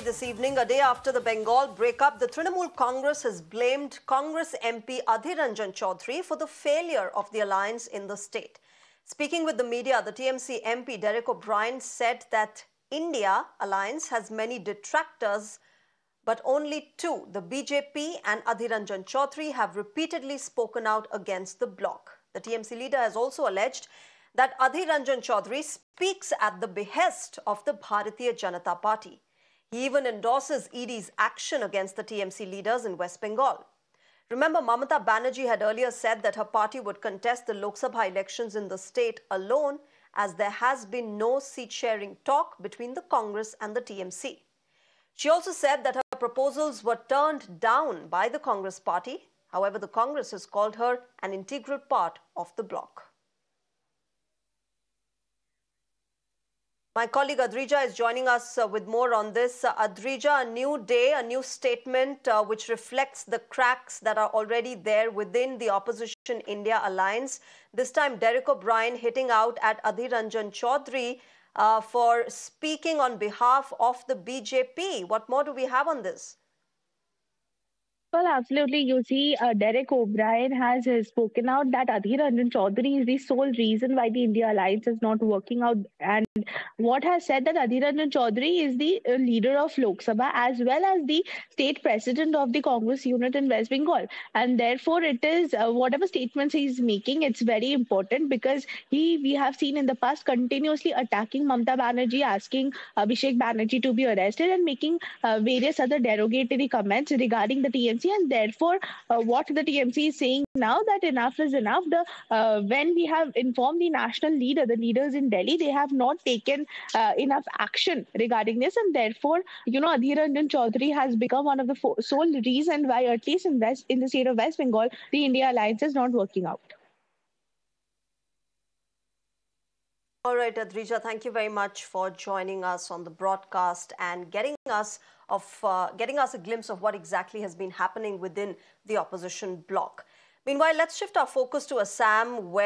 this evening. A day after the Bengal breakup, the Trinamool Congress has blamed Congress MP Adhir Ranjan Chowdhury for the failure of the alliance in the state. Speaking with the media, the TMC MP Derek O'Brien said that India alliance has many detractors, but only two, the BJP and Adhir Ranjan Chowdhury, have repeatedly spoken out against the bloc. The TMC leader has also alleged that Adhir Ranjan Chowdhury speaks at the behest of the Bharatiya Janata Party. He even endorses ED's action against the TMC leaders in West Bengal. Remember, Mamata Banerjee had earlier said that her party would contest the Lok Sabha elections in the state alone as there has been no seat sharing talk between the Congress and the TMC. She also said that her proposals were turned down by the Congress party. However, the Congress has called her an integral part of the bloc. My colleague Adrija is joining us uh, with more on this. Uh, Adrija, a new day, a new statement uh, which reflects the cracks that are already there within the opposition India alliance. This time, Derek O'Brien hitting out at Adhir Ranjan uh, for speaking on behalf of the BJP. What more do we have on this? Well, absolutely. You see, uh, Derek O'Brien has uh, spoken out that Adhir Ranjan Chowdhury is the sole reason why the India alliance is not working out. And what has said that Adhir Ranjan Chowdhury is the uh, leader of Lok Sabha as well as the state president of the Congress unit in West Bengal. And therefore, it is uh, whatever statements he's making, it's very important because he, we have seen in the past, continuously attacking Mamta Banerjee, asking Abhishek Banerjee to be arrested and making uh, various other derogatory comments regarding the And therefore uh, what the TMC is saying now that enough is enough. The uh, when we have informed the national leader, the leaders in Delhi, they have not taken uh, enough action regarding this, and therefore you know Adhir Ranjan Chowdhury has become one of the sole reason why at least in West in the state of West Bengal the India alliance is not working out. All right, Adrija, thank you very much for joining us on the broadcast and getting us of uh, getting us a glimpse of what exactly has been happening within the opposition bloc. Meanwhile, let's shift our focus to Assam, where